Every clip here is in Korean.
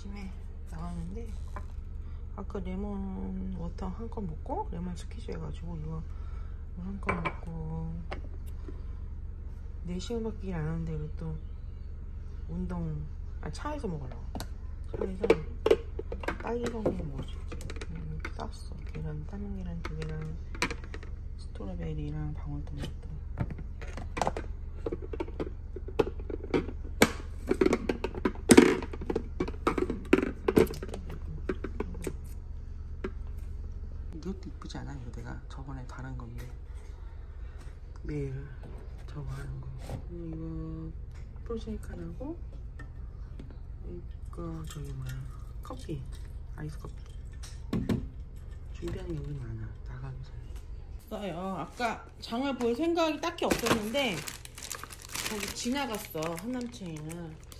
아침에 나왔는데 아까 레몬 water 한 컵 먹고 레몬 squeeze 해가지고 이거 한 컵 먹고 4시간밖에 안 하는데 이거 또 운동 아 차에서 먹으려고. 차에서 딸기봉에 뭐지? 음, 쌌어. 계란 삶은 계란 두 개랑 strawberry랑 방울토마토 이것도 이쁘지 않아? 이거 내가 저번에 다른 건데. 매일 저거 하는 거. 이거 프로쉐이크 하나고 이거 저기 뭐야? 커피. 아이스 커피. 준비하는 게 여기 많아. 나가기 전에. 써요. 아까 장을 볼 생각이 딱히 없었는데 거기 지나갔어 한남체에는.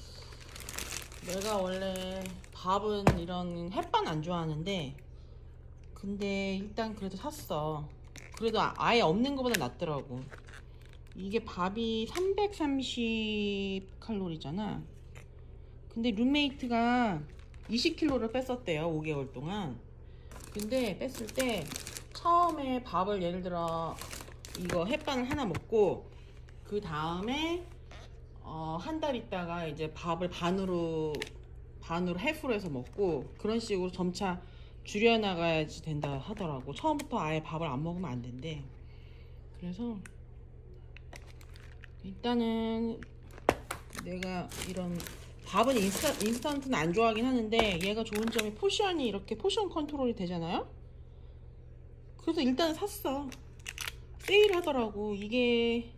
내가 원래 밥은 이런 햇반 안 좋아하는데 근데 일단 그래도 샀어. 그래도 아- 아예 없는 것보다 낫더라고. 이게 밥이 330 칼로리잖아. 근데 룸메이트가 20kg를 뺐었대요 5개월 동안. 근데 뺐을 때 처음에 밥을 예를 들어 이거 햇반을 하나 먹고 그 다음에 어, 한 달 있다가 이제 밥을 반으로 반으로 half로 해서 먹고 그런 식으로 점차 줄여나가야지 된다 하더라고. 처음부터 아예 밥을 안 먹으면 안 된대. 그래서 일단은 내가 이런 밥은 인스타, 인스턴트는 안 좋아하긴 하는데 얘가 좋은 점이 포션이 이렇게 portion control이 되잖아요? 그래서 일단 샀어. 세일 하더라고. 이게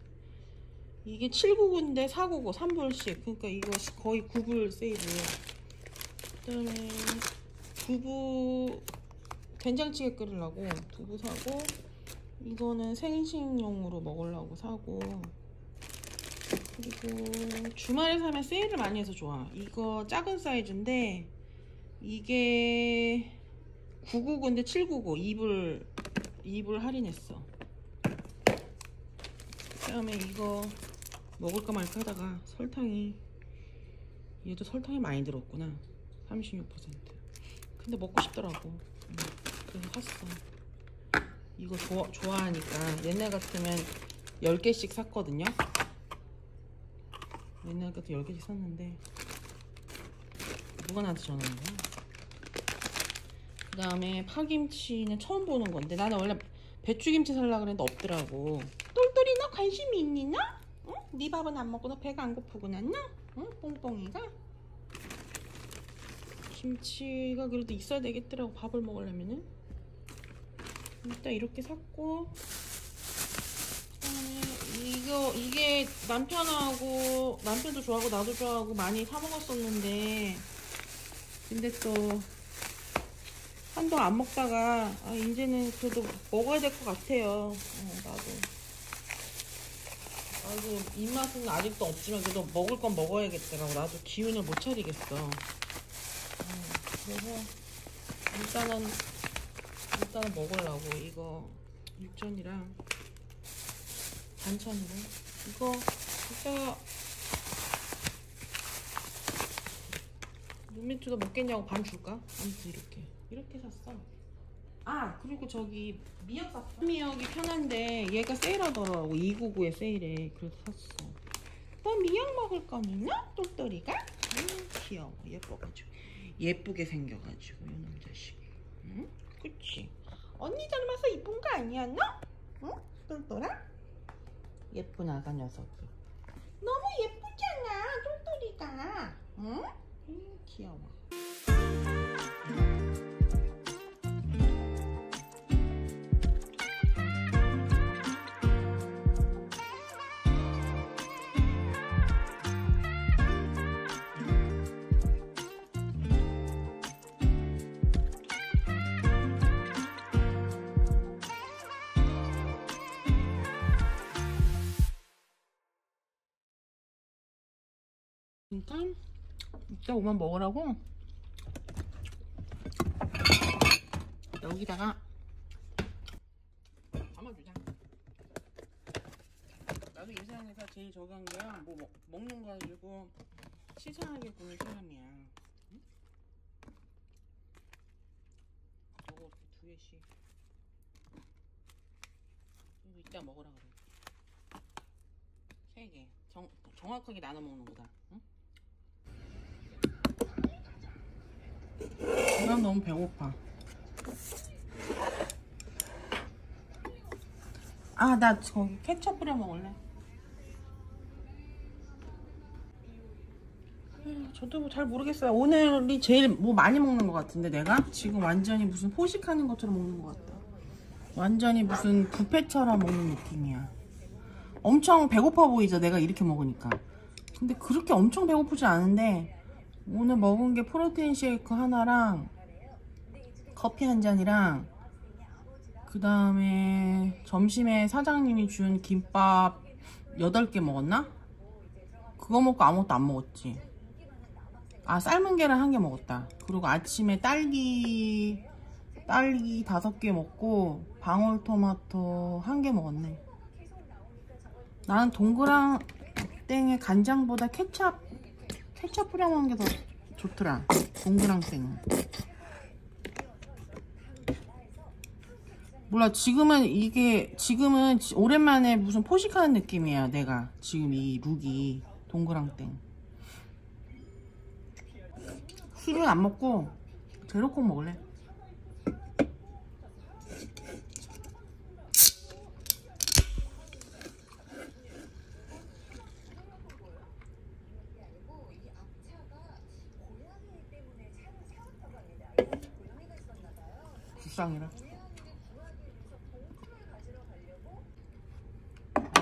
이게 799인데 499 3불씩. 그러니까 이거 거의 9불 세일이에요. 그 다음에 두부 된장찌개 끓이려고 두부 사고 이거는 생식용으로 먹으려고 사고. 그리고 주말에 사면 세일을 많이 해서 좋아. 이거 작은 사이즈인데 이게 999인데 799 2불 2불 할인했어. 그 다음에 이거 먹을까 말까 하다가 설탕이 얘도 설탕이 많이 들었구나. 36% 근데 먹고 싶더라고 음, 그래서 샀어 이거 좋아, 좋아하니까 옛날 같으면 10개씩 샀거든요 옛날 같은 10개씩 샀는데 누가 나한테 전화한 거야? 그 다음에 파김치는 처음 보는 건데 나는 원래 배추김치 살라 그랬는데 없더라고 똘똘이 너 관심이 있니 너? 응? 네 밥은 안 먹고 너 배가 안 고프구나 너? 응? 뽕뽕이가? 김치가 그래도 있어야 되겠더라고 밥을 먹으려면은. 일단 이렇게 샀고 이거 이게 남편하고 남편도 좋아하고 나도 좋아하고 많이 사 먹었었는데 근데 또 한동안 안 먹다가 아 이제는 그래도 먹어야 될 것 같아요. 어, 나도. 나도 입맛은 아직도 없지만 그래도 먹을 건 먹어야겠더라고. 나도 기운을 못 차리겠어 어, 그래서 일단은 일단은 먹으려고 이거 육전이랑 반찬으로. 이거 진짜 룸메트도 먹겠냐고 반 줄까? 아무튼 이렇게. 이렇게 샀어. 아 그리고 저기 미역 샀어. 미역이 편한데 얘가 세일하더라고. 299에 세일해 그래서 샀어. 너 미역 먹을 거니나? 똘똘이가? 음, 귀여워. 예뻐가지고 예쁘게 생겨가지고 이놈 자식이 응? 그치 언니 닮아서 이쁜 거 아니야 너? 응? 똘똘아? 예쁜 아가 녀석이 너무 예쁘잖아 똘똘이가 응? 음, 귀여워 진짜? 이따 오면 먹으라고? 여기다가 담아주자 나도 이 세상에서 제일 적은 거야 뭐 먹, 먹는 거 가지고 시사하게 구는 사람이야 저거 응? 두 개씩 그리고 이따 먹으라 그래 세개 정확하게 나눠 먹는 거다 응? 난 너무 배고파. 아, 나 저기 케첩 뿌려 먹을래. 음, 저도 뭐 잘 모르겠어요. 오늘이 제일 뭐 많이 먹는 것 같은데 내가 지금 완전히 무슨 포식하는 것처럼 먹는 것 같다. 완전히 무슨 뷔페처럼 먹는 느낌이야. 엄청 배고파 보이죠? 내가 이렇게 먹으니까. 근데 그렇게 엄청 배고프지 않은데 오늘 먹은 게 프로테인 쉐이크 하나랑 커피 한 잔이랑 그 다음에 점심에 사장님이 준 김밥 8개 먹었나? 그거 먹고 아무것도 안 먹었지. 아 삶은 계란 한 개 먹었다. 그리고 아침에 딸기 딸기 다섯 개 먹고 방울토마토 한 개 먹었네. 나는 동그랑 땡에 간장보다 케찹 케찹 뿌려 먹는 게 더 좋더라. 동그랑 땡은. 몰라 지금은 이게 지금은 지- 오랜만에 무슨 포식하는 느낌이야 내가. 지금 이 룩이. 동그랑땡. 술은 안 먹고 제로콩 먹을래? 불쌍해라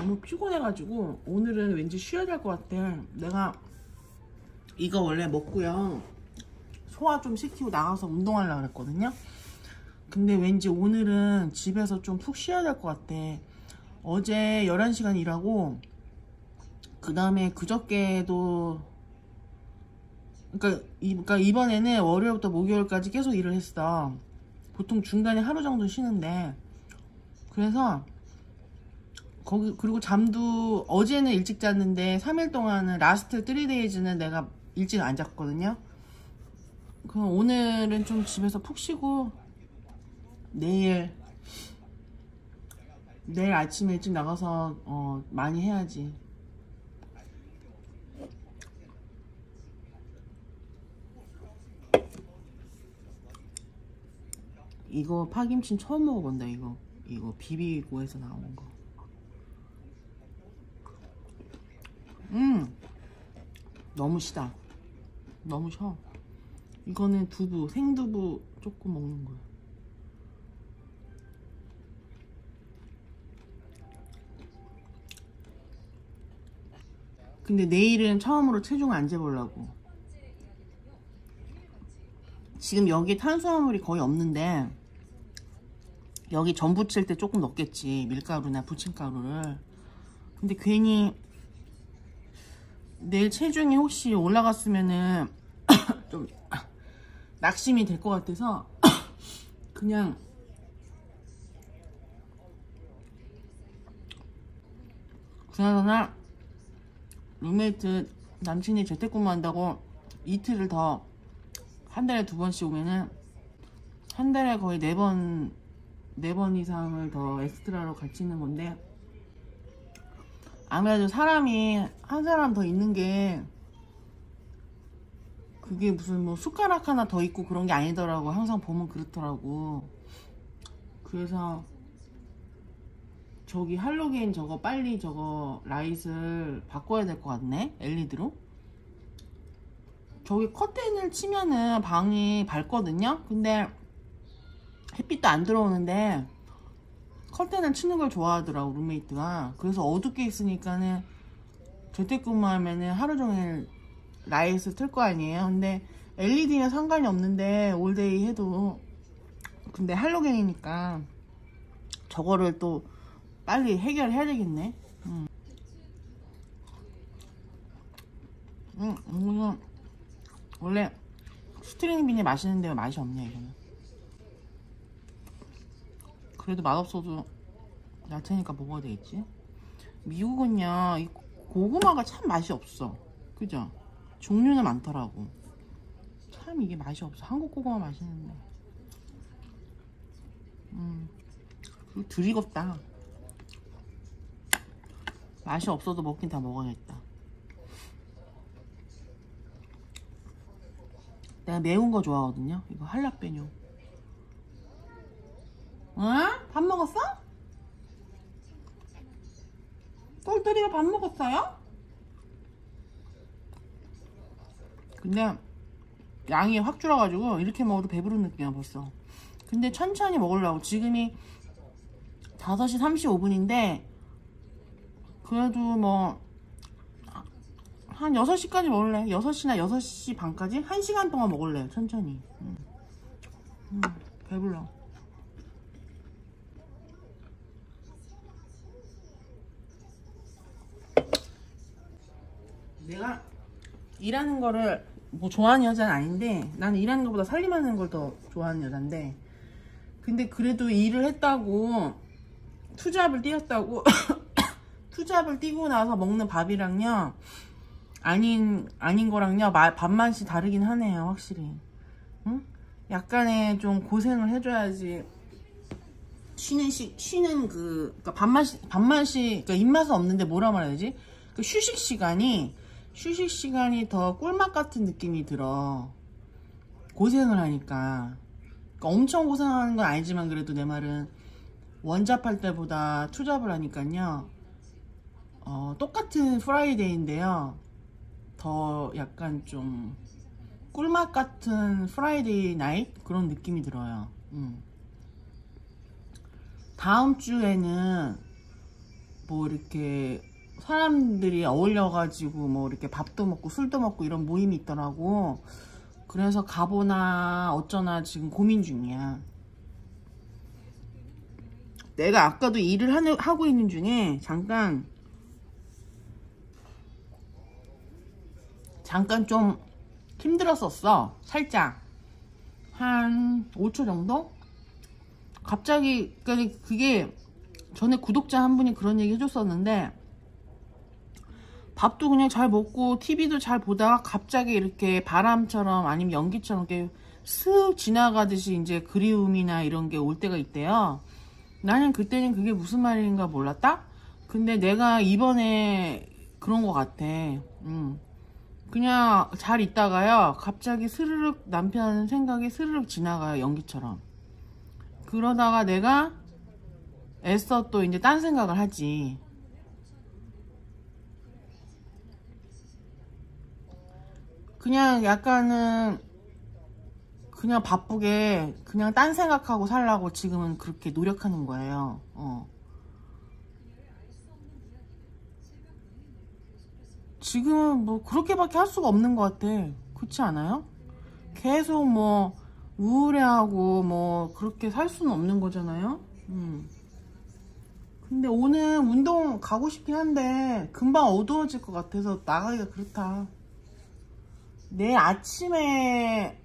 너무 피곤해가지고 오늘은 왠지 쉬어야 될 것 같아. 내가 이거 원래 먹고요. 소화 좀 시키고 나가서 운동하려고 그랬거든요. 근데 왠지 오늘은 집에서 좀 푹 쉬어야 될 것 같아. 어제 11시간 일하고 그 다음에 그저께도 그러니까, 이, 그러니까 이번에는 월요일부터 목요일까지 계속 일을 했어. 보통 중간에 하루 정도 쉬는데 그래서 거기 그리고 잠도 어제는 일찍 잤는데 3일 동안은 last 3 days는 내가 일찍 안 잤거든요. 그럼 오늘은 좀 집에서 푹 쉬고 내일 내일 아침에 일찍 나가서 어, 많이 해야지. 이거 파김치 처음 먹어본다 이거 이거 비비고에서 나온 거. 음. 너무 시다. 너무 셔. 이거는 두부 생두부 조금 먹는 거야. 근데 내일은 처음으로 체중 안 재보려고. 지금 여기 탄수화물이 거의 없는데 여기 전 부 칠 때 조금 넣겠지. 밀가루나 부침가루를. 근데 괜히 내일 체중이 혹시 올라갔으면은 좀 낙심이 될 것 같아서 그냥 그나저나 룸메이트 남친이 재택근무한다고 이틀을 더 한 달에 두 번씩 오면은 한 달에 거의 네 번 네번 이상을 더 extra로 같이 있는 건데 아무래도 사람이 한 사람 더 있는 게 그게 무슨 뭐 숟가락 하나 더 있고 그런 게 아니더라고. 항상 보면 그렇더라고. 그래서 저기 할로겐 저거 빨리 저거 라이트를 바꿔야 될 것 같네. LED로. 저기 커튼을 치면은 방이 밝거든요. 근데 햇빛도 안 들어오는데 커튼을 치는 걸 좋아하더라고 룸메이트가. 그래서 어둡게 있으니까는 재택근무하면은 하루 종일 라이트 틀 거 아니에요? 근데 LED는 상관이 없는데 all day 해도. 근데 할로겐이니까 저거를 또 빨리 해결해야 되겠네. 음. 음, 이거는 원래 string bean이 맛있는데 맛이 없네 이거는 그래도 맛없어도 야채니까 먹어야 되겠지 미국은요 이 고구마가 참 맛이 없어 그죠 종류는 많더라고 참 이게 맛이 없어 한국 고구마 맛있는데 음. 익었다. 맛이 없어도 먹긴 다 먹어야겠다. 내가 매운 거 좋아하거든요. 이거 할라페뇨. 응? 밥 먹었어? 똘똘이가 밥 먹었어요? 근데 양이 확 줄어가지고 이렇게 먹어도 배부른 느낌이야 벌써 근데 천천히 먹으려고 지금이 5시 35분인데 그래도 뭐 한 6시까지 먹을래 6시나 6시 반까지 1시간 동안 먹을래 천천히 음. 음, 배불러 내가 일하는 거를 뭐 좋아하는 여자는 아닌데 나는 일하는 것보다 살림하는 걸 더 좋아하는 여잔데 근데 그래도 일을 했다고 투잡을 뛰었다고 투잡을 뛰고 나서 먹는 밥이랑요 아닌 아닌 거랑요 마, 밥맛이 다르긴 하네요 확실히 응? 약간의 좀 고생을 해줘야지 쉬는 시, 쉬는 그 그러니까 밥맛이 밥맛이 그러니까 입맛은 없는데 뭐라 말해야 되지 그 휴식 시간이 휴식 시간이 더 꿀맛 같은 느낌이 들어. 고생을 하니까. 그러니까 엄청 고생하는 건 아니지만 그래도 내 말은 원잡할 때보다 투잡을 하니까요. 어, 똑같은 Friday인데요. 더 약간 좀 꿀맛 같은 Friday night? 그런 느낌이 들어요. 음. 다음 주에는 뭐 이렇게 사람들이 어울려가지고 뭐 이렇게 밥도 먹고 술도 먹고 이런 모임이 있더라고. 그래서 가보나 어쩌나 지금 고민 중이야. 내가 아까도 일을 하고 있는 중에 잠깐 잠깐 좀 힘들었었어. 살짝. 한 5초 정도? 갑자기 그러니까 그게 전에 구독자 한 분이 그런 얘기 해줬었는데 밥도 그냥 잘 먹고 TV도 잘 보다가 갑자기 이렇게 바람처럼 아니면 연기처럼 이렇게 슥 지나가듯이 이제 그리움이나 이런 게 올 때가 있대요. 나는 그때는 그게 무슨 말인가 몰랐다? 근데 내가 이번에 그런 것 같아. 음. 그냥 잘 있다가요. 갑자기 스르륵 남편 생각이 스르륵 지나가요. 연기처럼. 그러다가 내가 애써 또 이제 딴 생각을 하지. 그냥 약간은 그냥 바쁘게 그냥 딴 생각하고 살라고 지금은 그렇게 노력하는 거예요. 어. 지금은 뭐 그렇게밖에 할 수가 없는 것 같아. 그렇지 않아요? 계속 뭐 우울해하고 뭐 그렇게 살 수는 없는 거잖아요. 음. 근데 오늘 운동 가고 싶긴 한데 금방 어두워질 것 같아서 나가기가 그렇다. 내일 아침에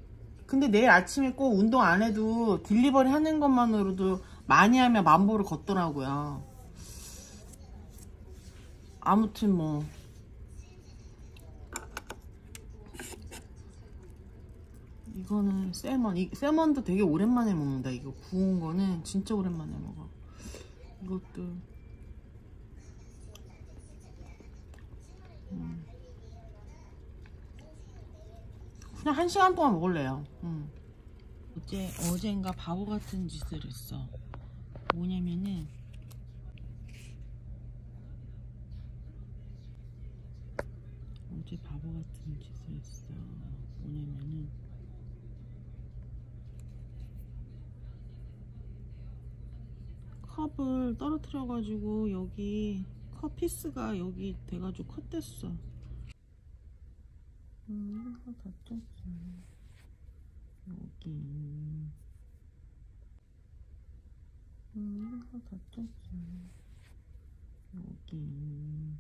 근데 내일 아침에 꼭 운동 안 해도 딜리버리 하는 것만으로도 많이 하면 만보를 걷더라고요. 아무튼 뭐. 이거는 세먼 이, 세먼도 되게 오랜만에 먹는다 이거. 구운 거는 진짜 오랜만에 먹어. 이것도. 음. 그냥 한 시간 동안 먹을래요. 음. 어제 어젠가 바보 같은 짓을 했어. 뭐냐면은 어제 바보 같은 짓을 했어. 뭐냐면은 컵을 떨어뜨려 가지고 여기 컵 피스가 여기 돼가지고 컷 됐어 음, 이거 다 쪘어. 여기. 음, 이거 다 쪘어. 여기.